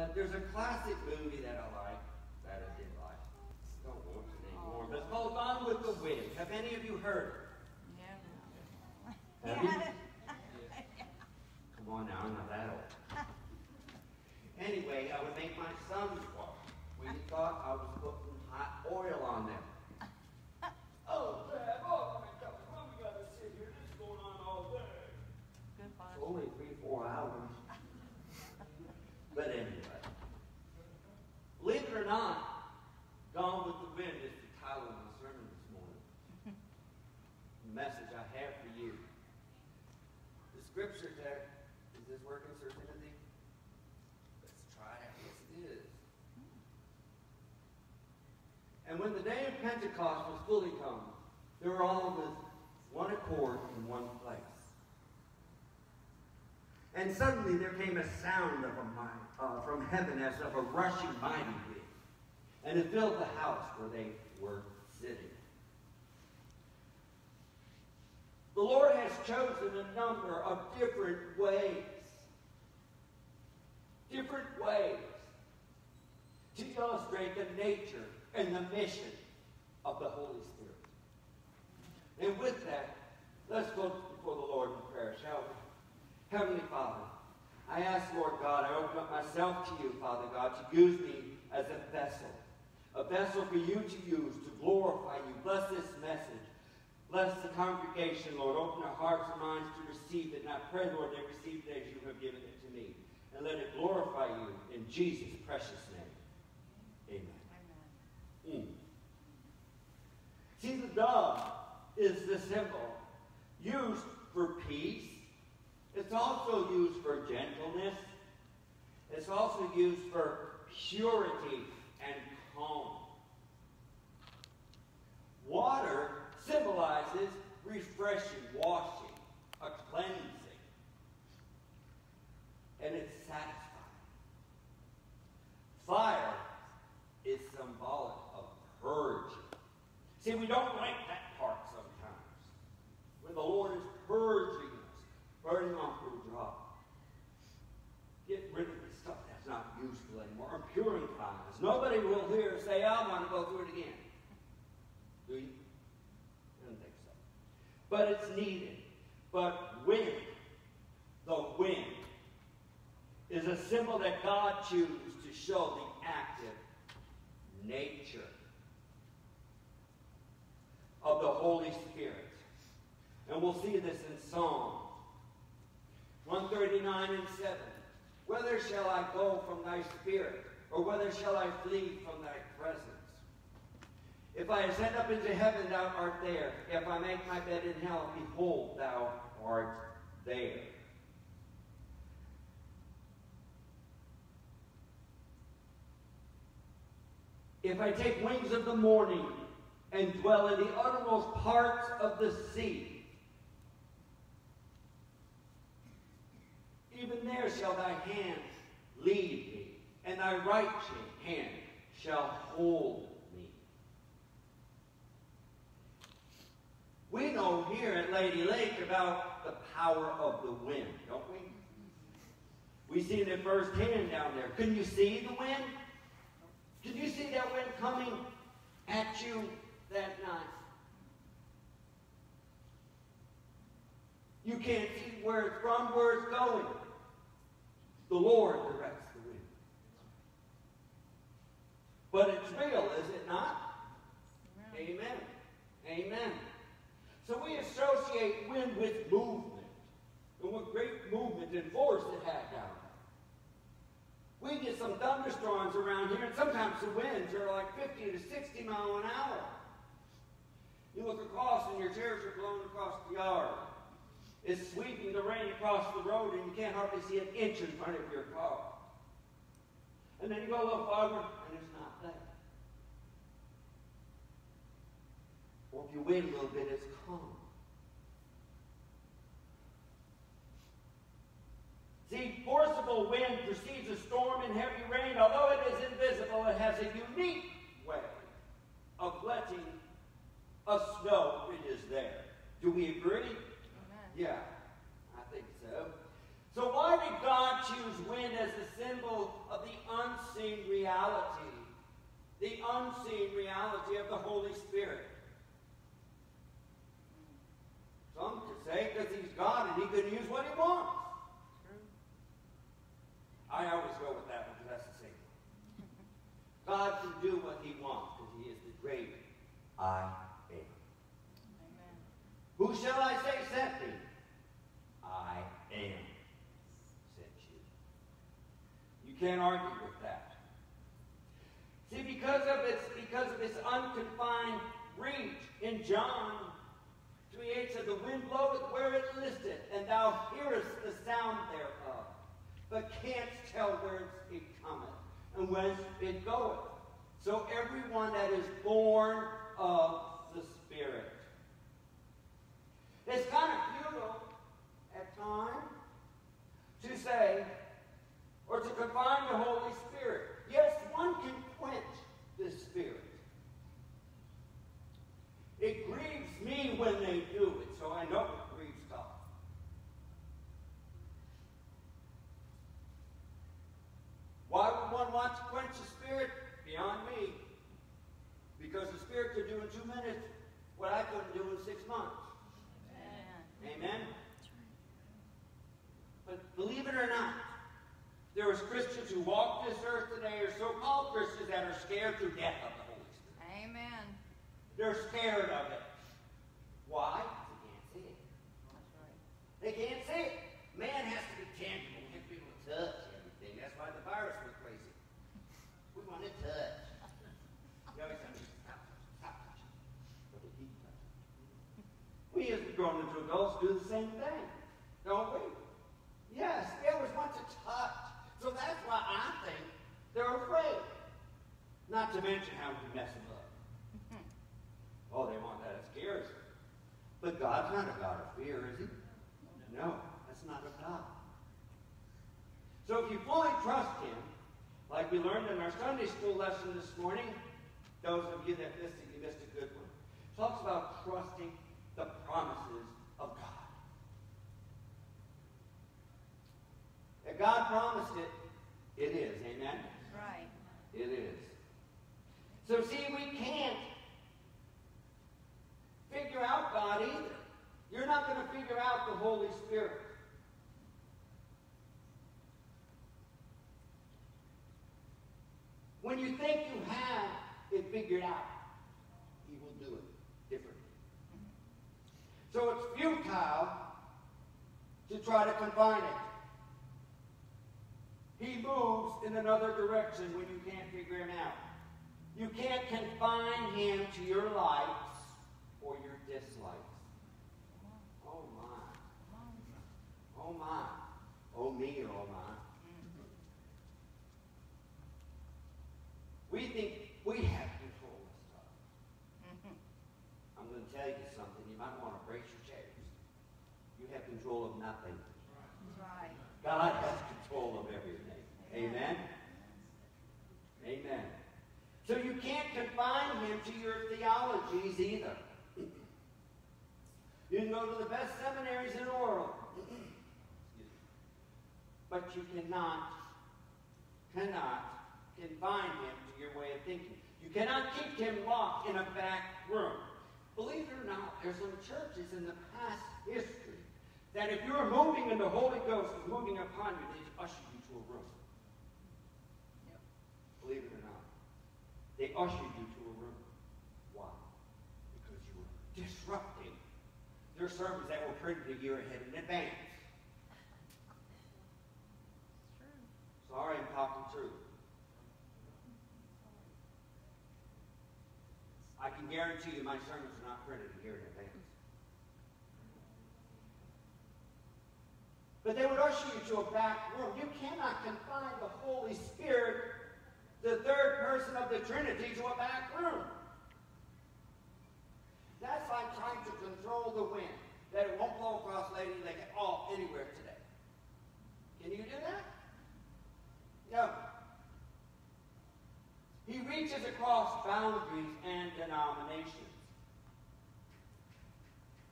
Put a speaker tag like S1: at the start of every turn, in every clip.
S1: But there's a classic movie that I like, that I did like. Don't watch it anymore. But it's called Gone with the Wind. Have any of you heard it?
S2: Yeah.
S1: Have you? Come on now, I'm not that old. Anyway, I would make my sons watch. We thought I was putting hot oil on them. Oh, Dad, oh, my God, why we gotta sit here? This is going on all day.
S2: Good fun.
S1: It's only three, four hours. But anyway, believe it or not, Gone with the Wind is the title of my sermon this morning. The message I have for you. The scripture text, is this working, Sir Timothy? Let's try it. Yes, it is. And when the day Pentecost was fully come, they were all with one accord in one place. And suddenly there came a sound of a mi- uh, from heaven as of a rushing mighty wind, and it filled the house where they were sitting. The Lord has chosen a number of different ways, different ways to illustrate the nature and the mission of the Holy Spirit. And with that, let's go before the Lord in prayer, shall we? Heavenly Father, I ask, Lord God, I open up myself to you, Father God, to use me as a vessel. A vessel for you to use to glorify you. Bless this message. Bless the congregation, Lord. Open our hearts and minds to receive it. And I pray, Lord, they receive it as you have given it to me. And let it glorify you in Jesus' precious name. Amen.
S2: Amen.
S1: Mm. See, the dove is the symbol used for peace. It's also used for gentleness. It's also used for purity and calm. Water symbolizes refreshing, washing, a cleansing. And it's satisfying. Fire is symbolic of purging. See, we don't like that part sometimes. When the Lord is purging us, burning off the job. Get rid of the stuff that's not useful anymore, or purifying us. Nobody will hear say, I want to go through it again. Do you? I don't think so. But it's needed. But wind, the wind, is a symbol that God chooses to show the active nature of the Holy Spirit. And we'll see this in Psalm 139 and 7. Whither shall I go from thy spirit? Or whither shall I flee from thy presence? If I ascend up into heaven, thou art there. If I make my bed in hell, behold, thou art there. If I take wings of the morning and dwell in the uttermost parts of the sea, even there shall thy hand lead me, and thy right hand shall hold me. We know here at Lady Lake about the power of the wind, don't we? We seen it firsthand down there. Couldn't you see the wind? Did you see that wind coming at you that night? You can't see where it's from, where it's going. The Lord directs the wind. But it's real, is it not? Amen. Amen. So we associate wind with movement. And what great movement and force it had down. We get some thunderstorms around here, and sometimes the winds are like 50 to 60 mile an hour. You look across, and your chairs are blown across the yard. It's sweeping the rain across the road, and you can't hardly see an inch in front of your car. And then you go a little farther, and it's not there. Or if you wait a little bit, it's calm. See, forcible wind precedes a storm and heavy rain. Although it is invisible, it has a unique way of letting us know it is there. Do we agree? Yeah, I think so. So why did God choose wind as a symbol of the unseen reality, the unseen reality of the Holy Spirit. Some could say because he's God and he can use what he wants. I always go with that one because that's the same. God can do what he wants because he is the great I am.
S2: Amen.
S1: Who shall I say sent me? I am sent you. You can't argue with that. See, because of its because of its unconfined reach in John 3 8 said, The wind bloweth where it listeth, and thou hearest the sound thereof, but canst tell whence it cometh and whence it goeth. So everyone that is born of the Spirit. It's kind of futile at times to say or to confine the Holy Spirit. Yes, one can quench the Spirit. It grieves me when they do it, so I know it grieves God. Why would one want to quench the Spirit? Beyond me. Because the Spirit could do in two minutes what I couldn't do in six months.
S2: Amen.
S1: Amen? But believe it or not, there is Christians who walk this earth today, or so-called Christians, that are scared to death of the Holy Spirit.
S2: Amen.
S1: They're scared of it. Why? They can't see it.
S2: That's right.
S1: They can't see it. Man has to be tangible. We have to be able to touch everything. That's why the virus went crazy. We want to touch. You always tell me, stop, stop touching. But they keep touching. We as we grown into adults do the same thing. Don't we? Yes, they always want to touch. So that's why I think they're afraid. Not to mention how we mess them up. Mm-hmm. Oh, they want that. It scares them. But God's not a God of fear, is he? No, that's not of God. So if you fully trust him, like we learned in our Sunday school lesson this morning, those of you that missed it, you missed a good one. Talks about trusting the promises of God. If God promised it, it is. Amen?
S2: Right.
S1: It is. So see, we can't figure out God either. You're not going to figure out the Holy Spirit. When you think you have it figured out, He will do it differently. So it's futile to try to confine it. He moves in another direction when you can't figure him out. You can't confine him to your likes or your dislikes. Oh my. Oh my. Oh me, oh my. We think we have control of stuff. I'm going to tell you something. You might want to brace your chairs. You have control of nothing.
S2: Right.
S1: God has control of everything. Amen? Amen. So you can't confine him to your theologies either. You can go to the best seminaries in the world. But you cannot, cannot confine him to your way of thinking. You cannot keep him locked in a back room. Believe it or not, there's some churches in the past history that if you're moving and the Holy Ghost is moving upon you, they usher you to a room. Believe it or not. They ushered you to a room. Why? Because you were disrupting their sermons that were printed a year ahead in advance.
S2: It's true.
S1: Sorry, I'm talking truth. I can guarantee you my sermons are not printed a year in advance. But they would usher you to a back room. You cannot confine the Holy Spirit, the third person of the Trinity, to a back room. That's like trying to control the wind, that it won't blow across Lady Lake at all anywhere today. Can you do that? No. He reaches across boundaries and denominations.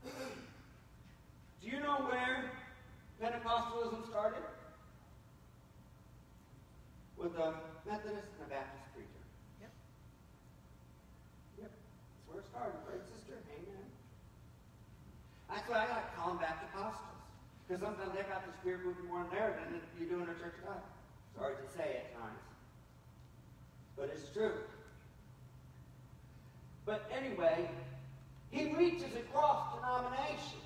S1: Do you know where Pentecostalism started? A Methodist and a Baptist preacher.
S2: Yep.
S1: Yep. That's where it started, right, sister? Amen. That's why I like to call them Baptist apostles. Because sometimes they got the spirit moving more in there than you do in a church of God. Sorry to say at times. But it's true. But anyway, he reaches across denominations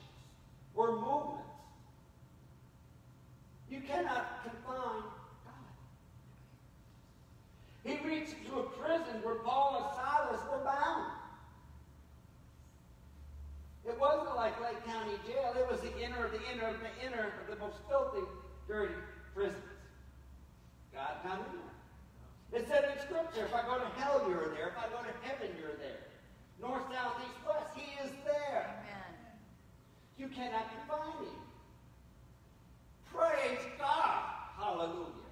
S1: or movements. You cannot confine God. He reached into a prison where Paul and Silas were bound. It wasn't like Lake County Jail. It was the inner of the inner of the inner of the most filthy, dirty prisons. God found in there. It said in Scripture, if I go to hell, you're there. If I go to heaven, you're there. North, south, east, west, he is there.
S2: Amen.
S1: You cannot confine him. Praise God. Hallelujah.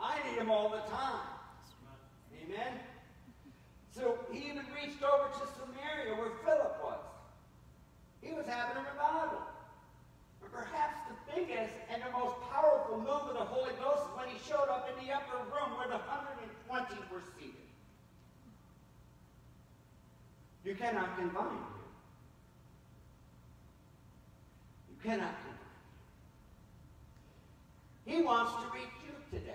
S1: I need him all the time. Amen. So he even reached over to Samaria where Philip was. He was having a revival. But perhaps the biggest and the most powerful move of the Holy Ghost is when he showed up in the upper room where the 120 were seated. You cannot confine him. He wants to reach you today.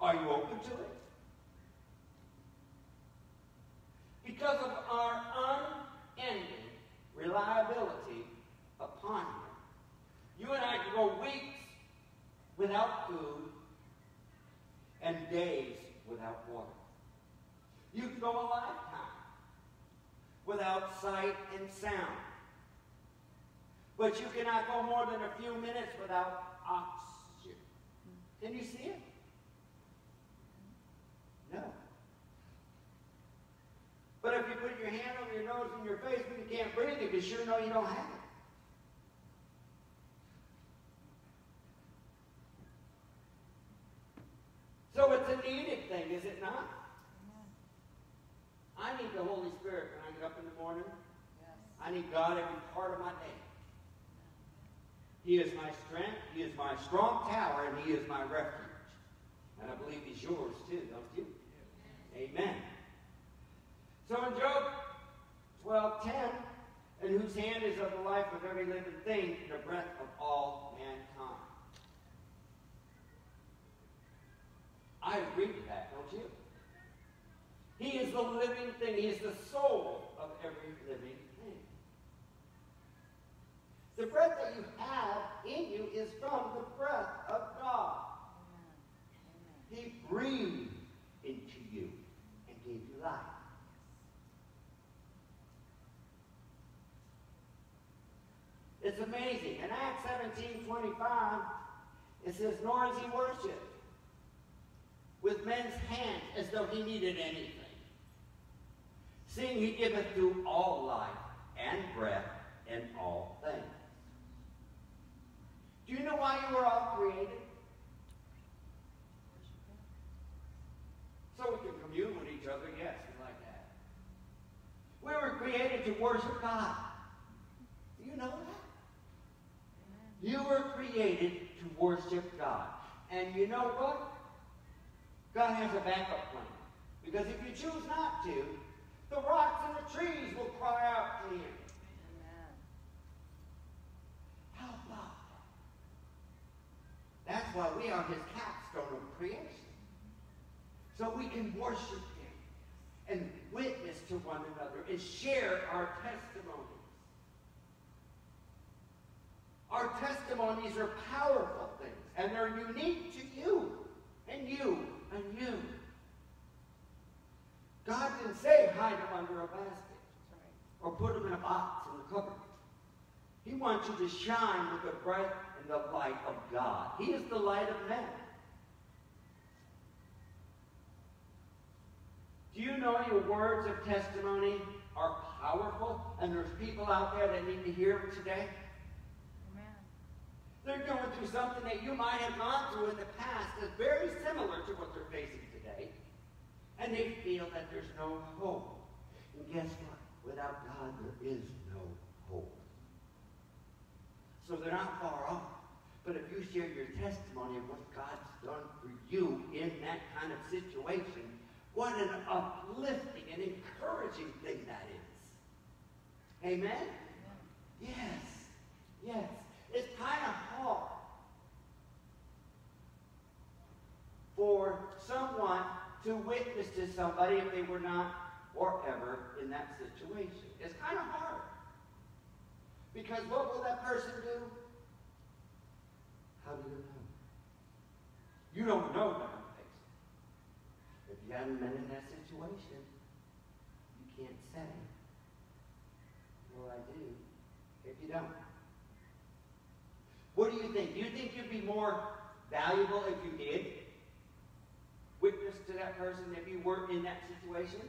S1: Are you open to it? Because of our unending reliability upon Him, you and I can go weeks without food and days without water. You can go a lifetime without sight and sound. But you cannot go more than a few minutes without oxygen. Can you see it? No. But if you put your hand over your nose and your face when you can't breathe, you can sure know you don't have it. So it's a needed thing, is it not? I need the Holy Spirit when I get up in the morning.
S2: Yes.
S1: I need God every part of my day. He is my strength, He is my strong tower, and He is my refuge. And I believe He's yours too, don't you? Amen. So in Job 12:10, in whose hand is of the life of every living thing, the breath of all mankind. I agree with that, don't you? He is the living thing. He is the soul of every living thing. The breath that you in you is from the breath of God.
S2: Amen.
S1: He breathed into you and gave you life. It's amazing. In Acts 17 25, it says, Nor is he worshipped with men's hands as though he needed anything. Seeing he giveth to all life and breath and all things. Do you know why you were all created? So we can commune with each other. Yes, like that. We were created to worship God. Do you know that? You were created to worship God. And you know what? God has a backup plan. Because if you choose not to, the rocks and the trees will cry out to Him.
S2: Amen.
S1: How about that? That's why we are His capstone of creation. So we can worship Him and witness to one another and share our testimonies. Our testimonies are powerful things, and they're unique to you, and you, and you. God didn't say hide them under a basket or put them in a box in the cupboard. He wants you to shine with a bright the light of God. He is the light of men. Do you know your words of testimony are powerful and there's people out there that need to hear them today?
S2: Amen.
S1: They're going through something that you might have gone through in the past that's very similar to what they're facing today. And they feel that there's no hope. And guess what? Without God, there is no hope. So they're not far off. But if you share your testimony of what God's done for you in that kind of situation, what an uplifting and encouraging thing that is. Amen? Yes. Yes. It's kind of hard for someone to witness to somebody if they were not or ever in that situation. It's kind of hard. Because what will that person do? How do you know? You don't know that. If you haven't been in that situation, you can't say, well, I do, if you don't. What do you think? Do you think you'd be more valuable if you did witness to that person if you weren't in that situation?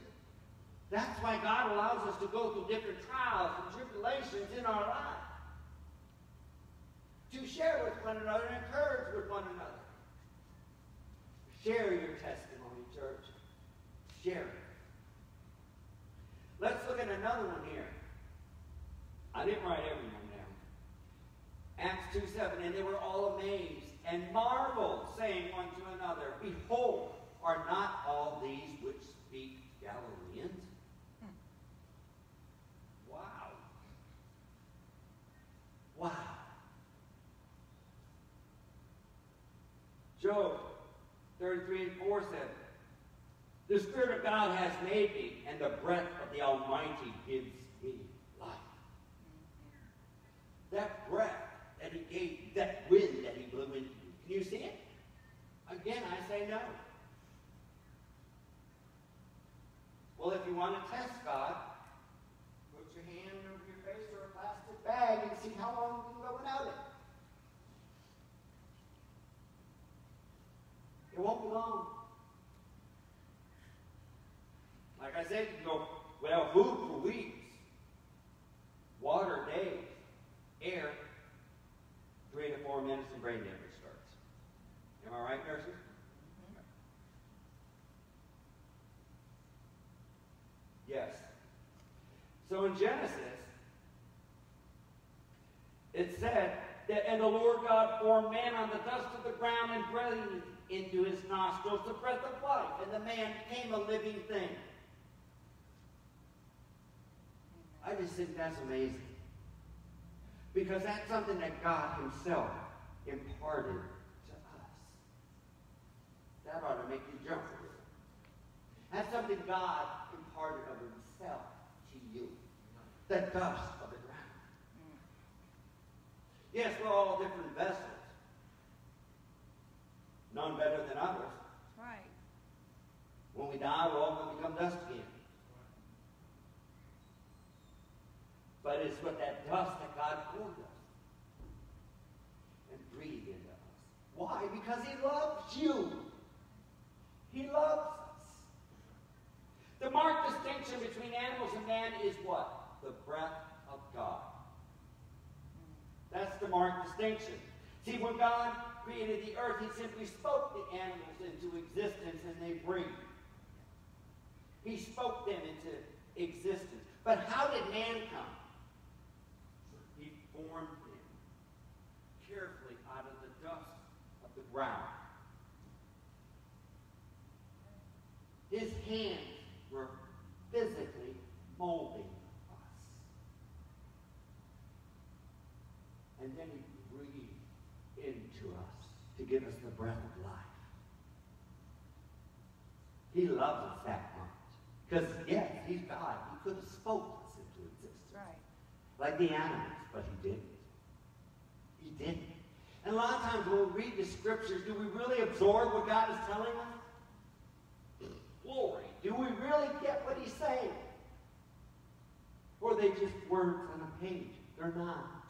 S1: That's why God allows us to go through different trials and tribulations in our lives. To share with one another and encourage with one another. Share your testimony, church. Share it. Let's look at another one here. I didn't write every one down. Acts 2 7, and they were all amazed and marveled, saying one to another, Behold, are not all these which speak Galileans? Wow. Wow. Job 33 and 4 said, The Spirit of God has made me, and the breath of the Almighty gives me life. That breath that He gave, that wind that He blew into you, can you see it? Again, I say no. Well, if you want to test God, put your hand over your face or a plastic bag and see how long you can go without it. It won't be long. Like I said, you go without food for weeks, water days, air three to four minutes and brain damage starts. Am I right, nurses? Yes. So in Genesis, it said that, and the Lord God formed man on the dust of the ground and breathed into his nostrils the breath of life, and the man became a living thing. I just think that's amazing. Because that's something that God himself imparted to us. That ought to make you jump. That's something God imparted of himself to you. The dust of the ground. Yes, we're all different vessels. None better than others.
S2: Right.
S1: When we die, we're all going to become dust again. But it's with that dust that God formed us and breathed into us. Why? Because He loves you. He loves us. The marked distinction between animals and man is what? The breath of God. That's the marked distinction. See, when God created the earth, He simply spoke the animals into existence and they breathed. He spoke them into existence. But how did man come? He formed them carefully out of the dust of the ground. His hands were physically molding us. And then he breathed into us to give us the breath of life. He loves us that much. Because, yes, he's God. He could have spoke us into existence.
S2: Right.
S1: Like the animals, but he didn't. He didn't. And a lot of times when we read the scriptures, do we really absorb what God is telling us? Glory. Do we really get what he's saying? Or are they just words on a page? They're not.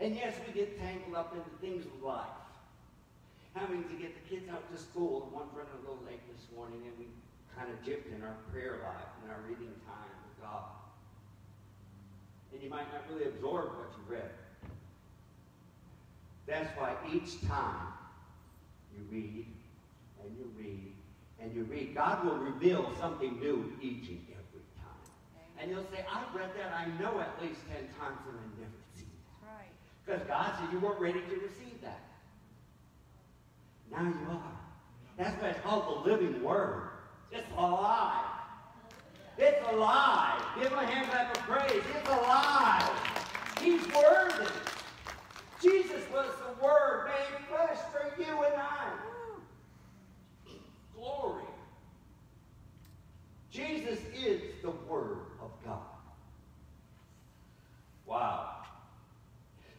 S1: And yes, we get tangled up into things of life. Having to get the kids out to school, and one's running a little late this morning, and we kind of jipped in our prayer life and our reading time with God. And you might not really absorb what you read. That's why each time you read and you read and you read, God will reveal something new each and every time. And you'll say, I've read that, I know at least 10 times, and I've never seen it.
S2: That's right.
S1: Because God said you weren't ready to receive that. Now you are. That's why it's called the living word. It's alive. It's alive. Give him a hand clap of praise. It's alive. He's worthy. Jesus was the Word made flesh for you and I. Glory. Jesus is the Word of God. Wow.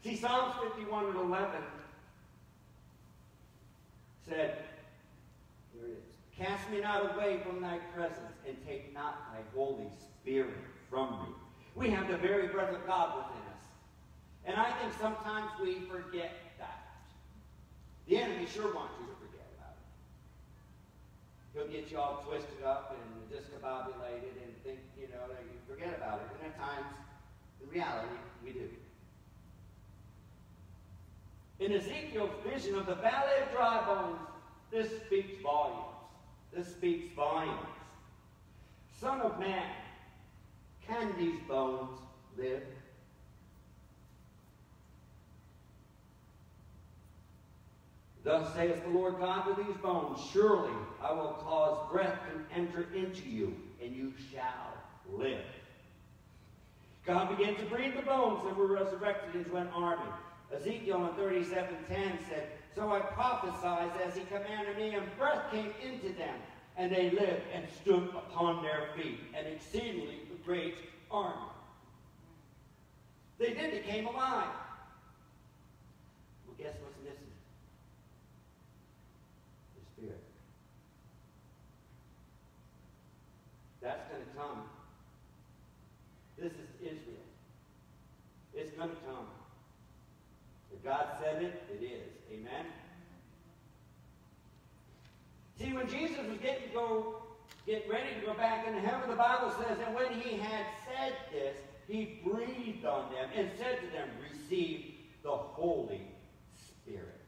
S1: See, Psalms 51 and 11 said, here it is, Cast me not away from thy presence, and take not thy Holy Spirit from me. We have the very breath of God within us. And I think sometimes we forget that. The enemy sure wants you to forget about it. He'll get you all twisted up and discombobulated and think, you know, that you forget about it. And at times, in reality, we do. In Ezekiel's vision of the valley of dry bones, this speaks volumes. This speaks volumes. Son of man, can these bones live? Thus saith the Lord God to these bones, Surely I will cause breath to enter into you, and you shall live. God began to breathe the bones that were resurrected into an army. Ezekiel in 37.10 said, So I prophesied as he commanded me, and breath came into them, and they lived and stood upon their feet, an exceedingly great army. They did, they came alive. Well, guess what's missing? The Spirit. That's going to come. This is Israel. It's going to come. God said it, it is. Amen? See, when Jesus was getting to go, getting ready to go back into heaven, the Bible says, and when he had said this, he breathed on them and said to them, Receive the Holy Spirit.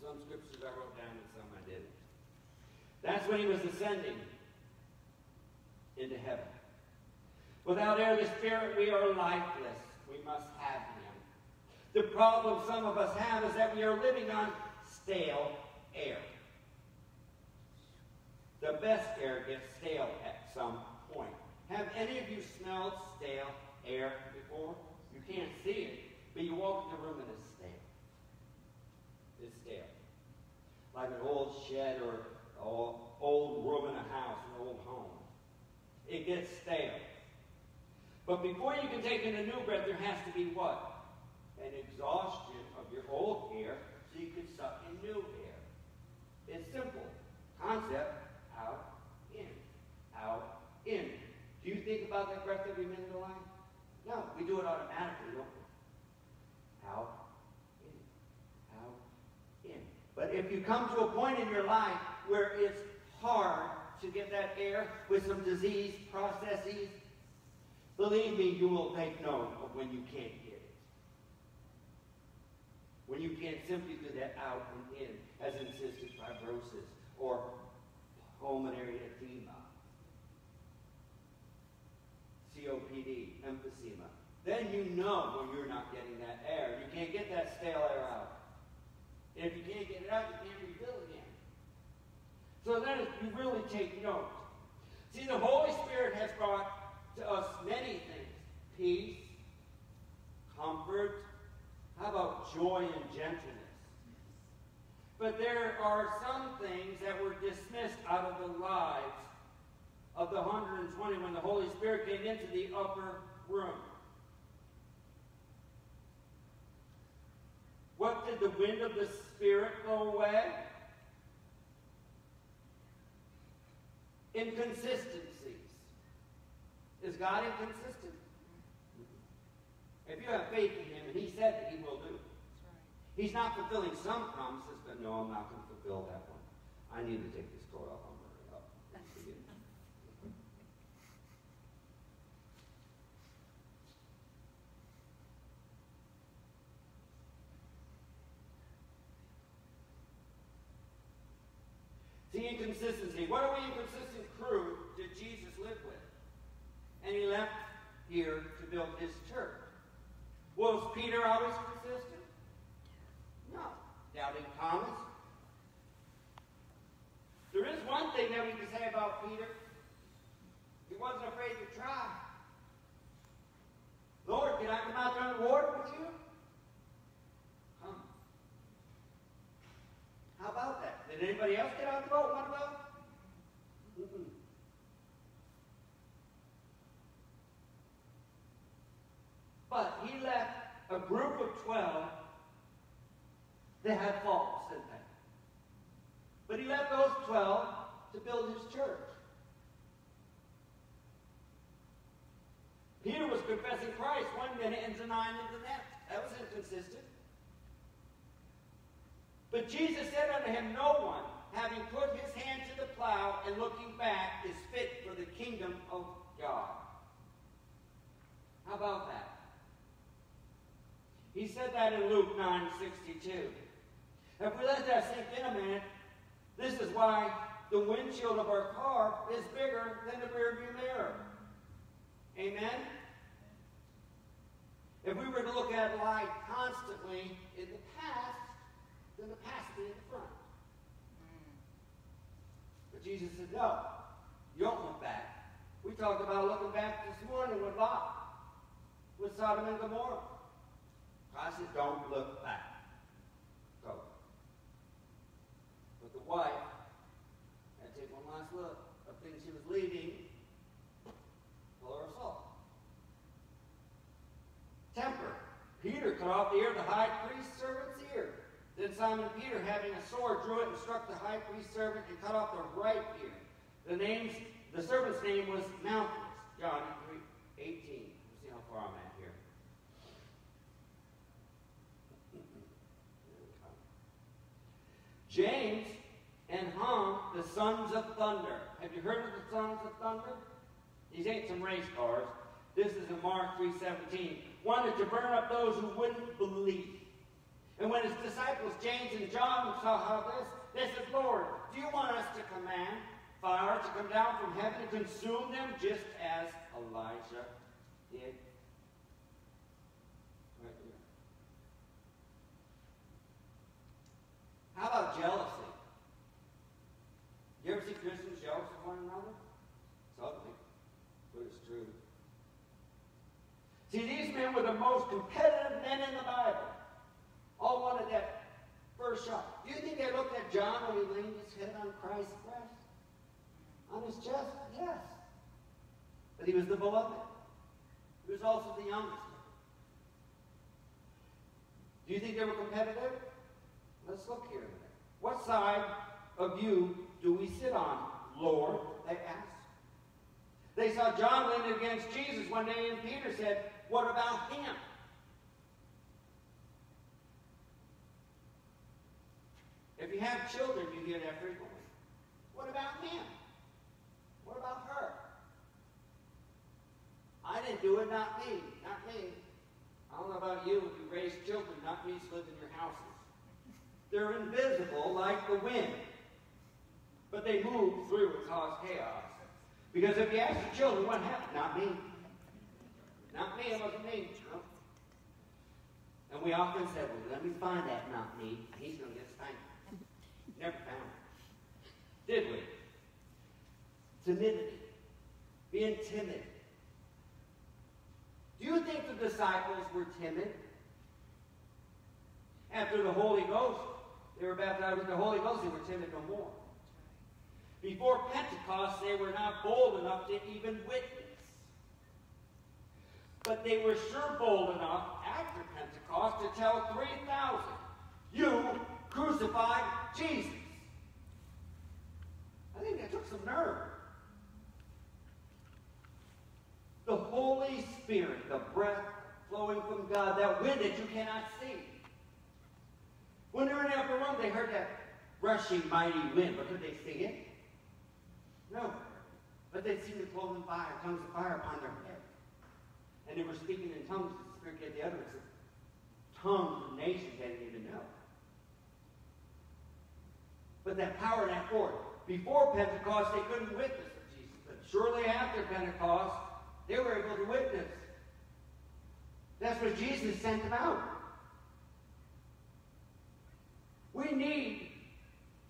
S1: Some scriptures I wrote down and some I didn't. That's when he was ascending into heaven. Without air, the Spirit, we are lifeless. We must have Him. The problem some of us have is that we are living on stale air. The best air gets stale at some point. Have any of you smelled stale air before? You can't see it, but you walk in the room and it's stale. It's stale. Like an old shed or an old room in a house, an old home. It gets stale. But before you can take in a new breath, there has to be what? An exhaustion of your old air so you can suck in new air. It's simple. Concept, out, in. Out, in. Do you think about that breath every minute of life? No, we do it automatically, don't we? Out, in. Out, in. But if you come to a point in your life where it's hard to get that air with some disease processes, believe me, you will make note of when you can't get it. When you can't simply do that out and in, as in cystic fibrosis or pulmonary edema, COPD, emphysema. Then you know when you're not getting that air. You can't get that stale air out. And if you can't get it out, you can't refill again. So then you really take note. See, the Holy Spirit has brought to us many things. Peace, comfort, how about joy and gentleness? But there are some things that were dismissed out of the lives of the 120 when the Holy Spirit came into the upper room. What did the wind of the Spirit blow away? Inconsistencies. Is God inconsistent? If you have faith in Him, and He said that He will do, He's not fulfilling some promises, but no, I'm not going to fulfill that one. I need to take this coat off. I'm up. See, inconsistency. What are we inconsistent crew to that Jesus lived with. And he left here to build his church. Was Peter always consistent? No. Doubting Thomas? There is one thing that we can say about Peter. He wasn't afraid to try. Lord, can I come out there on the water with you? Come. How about that? Did anybody else get out the boat? What about? Mm-mm. But he left a group of 12 that had faults, didn't they? But he left those 12 to build his church. Peter was confessing Christ one minute and denying him the next. That was inconsistent. But Jesus said unto him, No one, having put his hand to the plow and looking back, is fit for the kingdom of God. How about that? He said that in Luke 9 62. If we let that sink in a minute, this is why the windshield of our car is bigger than the rearview mirror. Amen? If we were to look at light constantly in the past, then the past would be in the front. But Jesus said, no, you don't look back. We talked about looking back this morning with Lot, with Sodom and Gomorrah. I said, don't look back. Go. But the wife had to take one last look of things she was leaving of salt. Temper. Peter cut off the ear of the high priest's servant's ear. Then Simon Peter, having a sword, drew it and struck the high priest's servant and cut off the right ear. The names, the servant's name was Malchus. John 3, 18. Let's see how far I'm at here. James and Ham, the sons of thunder. Have you heard of the sons of thunder? These ain't some race cars. This is in Mark 3.17. Wanted to burn up those who wouldn't believe. And when his disciples, James and John, saw how this, they said, Lord, do you want us to command fire to come down from heaven and consume them just as Elijah did? Right here. How about jealousy? You ever see Christians jealous of one another? It's ugly, but it's true. See, these men were the most competitive men in the Bible. All wanted that first shot. Do you think they looked at John when he leaned his head on Christ's breast? On his chest? Yes. But he was the beloved. He was also the youngest. Do you think they were competitive? Let's look here. What side of you do we sit on, Lord? They asked. They saw John leaning against Jesus one day, and Peter said, What about him? If you have children, you hear that frequently. What about him? What about her? I didn't do it, not me. Not me. I don't know about you if you raise children, not me to live in your houses. They're invisible like the wind. But they move through and cause chaos. Because if you ask the children what happened, not me. Not me, it wasn't me. And we often said, well, let me find that not me. He's going to get spanked. Never found it. Did we? Timidity. Being timid. Do you think the disciples were timid? After the Holy Ghost, they were baptized with the Holy Ghost, they were timid no more. Before Pentecost, they were not bold enough to even witness. But they were sure bold enough after Pentecost to tell 3,000, You crucified Jesus. I think that took some nerve. The Holy Spirit, the breath flowing from God, that wind that you cannot see. When they were in the upper room, they heard that rushing, mighty wind, but could they see it? No. But they'd seen the cloven fire, tongues of fire upon their head. And they were speaking in tongues the Spirit gave the utterance. Tongues of nations they didn't even know. But that power that force. Before Pentecost, they couldn't witness of Jesus, but Shortly after Pentecost, they were able to witness. That's what Jesus sent them out. We need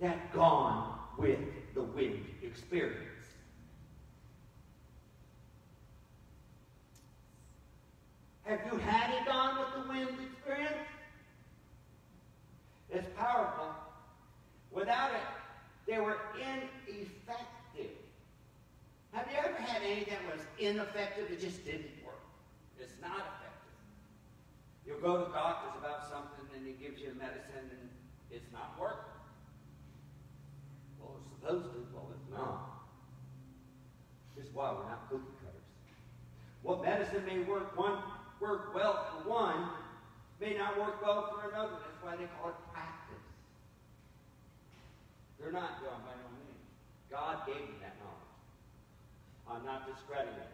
S1: that gone with the wind experience. Have you had it gone with the wind experience? It's powerful. Without it, they were ineffective. Have you ever had any that was ineffective? It just didn't work. It's not effective. You'll go to doctors about something and he gives you a medicine and it's not working. Well, it's supposed to. Well, it's not. This is why we're not cookie cutters. What medicine may work one work well for one may not work well for another. That's why they call it practice. They're not done by no means. God gave them that knowledge. I'm not discrediting it.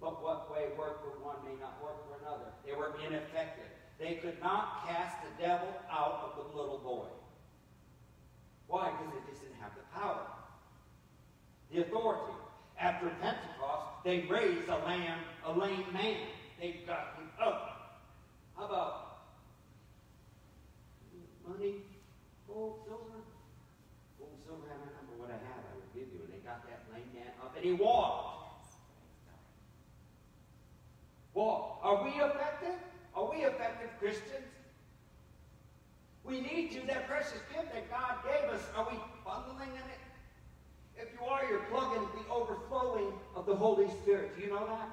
S1: But what way worked for one may not work for another. They were ineffective. They could not cast the devil out of the little boy. Why? Because they just didn't have the power. The authority. After Pentecost, they raised a lamb, a lame man. They got him up. How about money, gold, silver? Gold, silver, I remember what I have. I will give you. And they got that lame man up, and he walked. Walk. Are we effective? Are we effective Christians? We need to. That precious gift that God gave us, are we bundling in it? If you are, you're plugging the overflowing of the Holy Spirit. Do you know that?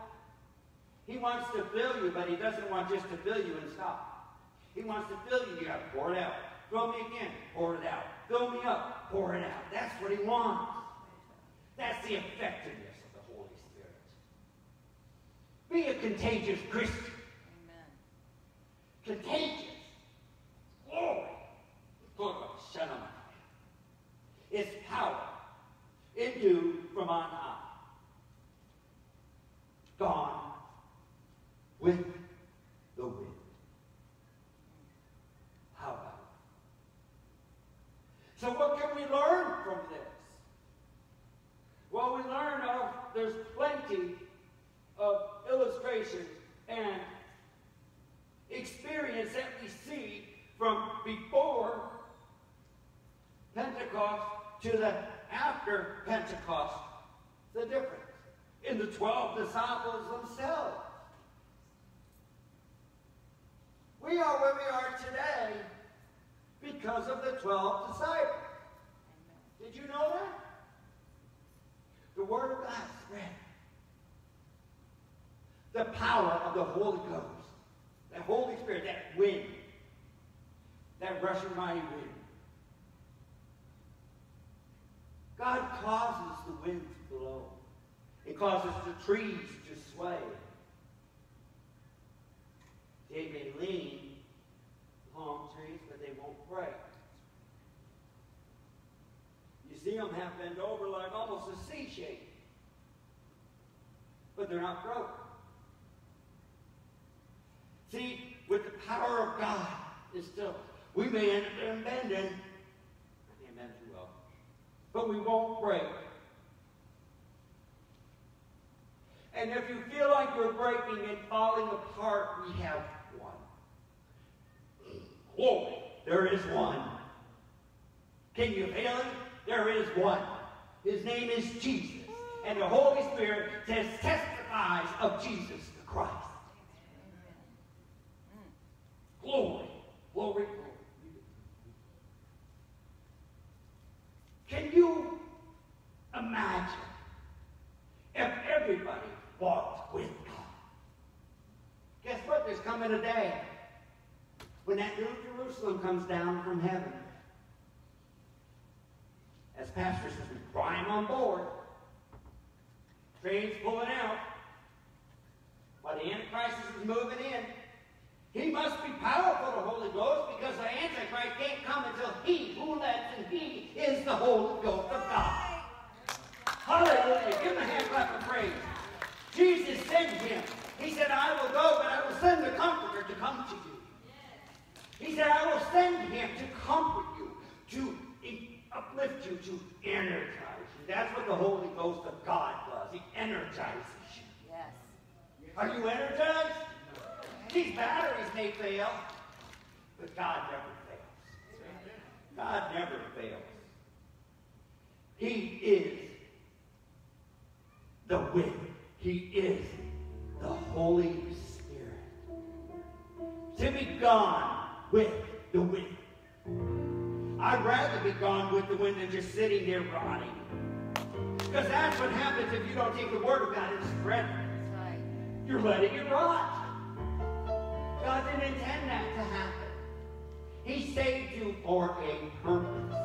S1: He wants to fill you, but he doesn't want just to fill you and stop. He wants to fill you. You got to pour it out. Fill me again. Pour it out. Fill me up. Pour it out. That's what he wants. That's the effectiveness of the Holy Spirit. Be a contagious Christian. Contagious. Glory. It's power. Into from on high. Gone with the wind. How about it? So what can we learn from this? Well, we learn of there's plenty of illustration and experience that we see from before Pentecost to the after Pentecost. The difference in the 12 disciples themselves. We are where we are today because of the 12 disciples. Did you know that? The Word of God spread. The power of the Holy Ghost, Holy Spirit, that wind, that rushing mighty wind. God causes the wind to blow. It causes the trees to sway. They may lean, palm trees, but they won't break. You see them half bend over like almost a C shape. But they're not broken. See, with the power of God, it's still, we may end up. I can't well. But we won't break. And if you feel like you're breaking and falling apart, we have one. Glory, there is one. Can you feel it? There is one. His name is Jesus. And the Holy Spirit says, testifies of Jesus the Christ. Glory, glory, glory. Can you imagine if everybody walked with God? Guess what? There's coming a day when that new Jerusalem comes down from heaven. As Pastor says, we climb on board. Train's pulling out. While the Antichrist is moving in. He must be powerful, the Holy Ghost, because the Antichrist can't come until he who lets and he is the Holy Ghost of God. Hallelujah. Give him a hand clap of praise. Jesus sent him. He said, I will go, but I will send the Comforter to come to you. He said, I will send him to comfort you, to uplift you, to energize you. That's what the Holy Ghost of God does. does. He energizes you.
S2: Yes.
S1: Are you energized? These batteries may fail, but God never fails. God never fails. He is the wind. He is the Holy Spirit. To be gone with the wind. I'd rather be gone with the wind than just sitting there rotting. Because that's what happens if you don't take the word of God and spread it. You're letting it rot. God didn't intend that to happen. He saved you for a purpose.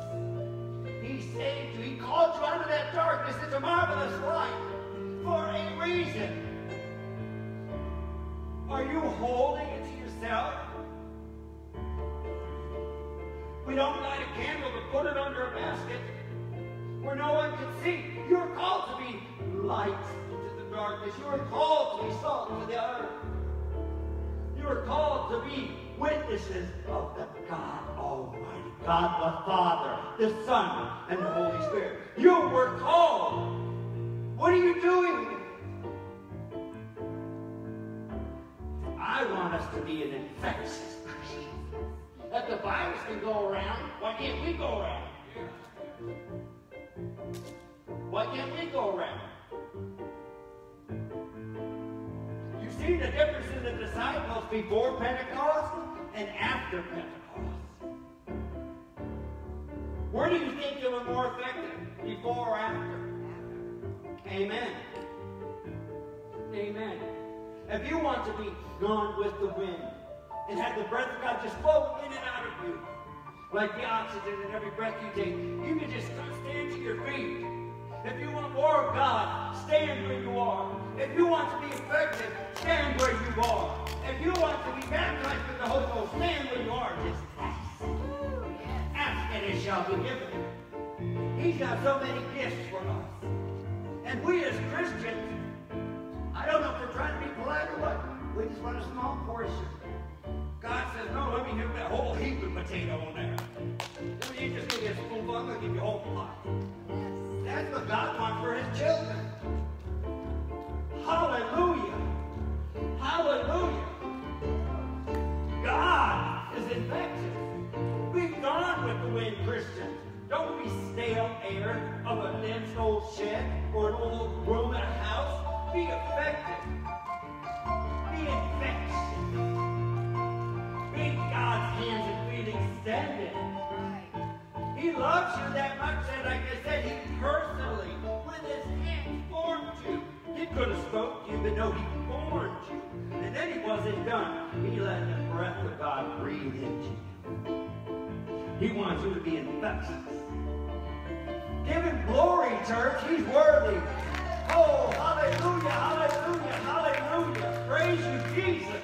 S1: He saved you. He called you out of that darkness into a marvelous light for a reason. Are you holding it to yourself? We don't light a candle to put it under a basket where no one can see. You're called to be light into the darkness. You are called to be salt to the earth. You are called to be witnesses of the God Almighty, God the Father, the Son, and the Holy Spirit. You were called. What are you doing? I want us to be an infectious Christian. That the virus can go around, why can't we go around? Why can't we go around? See the difference in the disciples before Pentecost and after Pentecost. Where do you think they were more effective? Before or after? Amen. Amen. If you want to be gone with the wind and have the breath of God just flow in and out of you, like the oxygen in every breath you take, you can just stand to your feet. If you want more of God, stand where you are. If you want to be effective, stand where you are. If you want to be baptized with the Holy Ghost, stand where you are. Just ask. Ask and it shall be given. He's got so many gifts for us. And we as Christians, I don't know if we're trying to be polite or what. We just want a small portion. God says, no, let me give that whole heap of potato on there. You just give me a spoonful, I'm going to give you a whole pot.
S2: Yes.
S1: That's what God wants for his children. Hallelujah. Hallelujah. God is infectious. Be gone with the wind, Christians. Don't be stale air of a dense old shed or an old room in a house. Be effective. Be infectious. Be God's hands and feet extended. He loves you that much that, like I said, he personally, with his hands, formed you. He could have spoke to you, but no, he formed you. And then he wasn't done. He let the breath of God breathe into you. He wants you to be infectious. Give him glory, church. He's worthy. Oh, hallelujah, hallelujah, hallelujah. Praise you, Jesus.